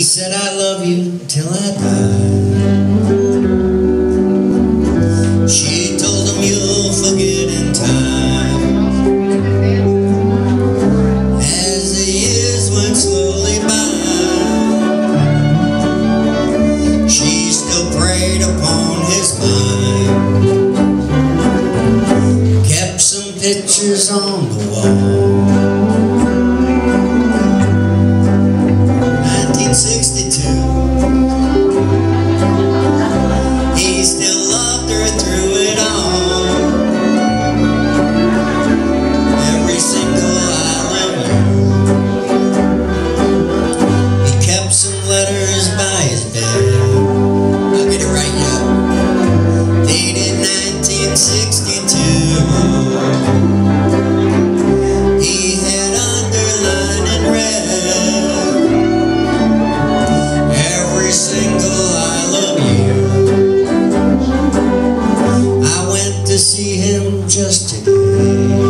He said, I love you till I die. She told him you'll forget in time. As the years went slowly by, she still preyed upon his mind. Kept some pictures on the wall. 1962. He had red every single I love you. I went to see him just today.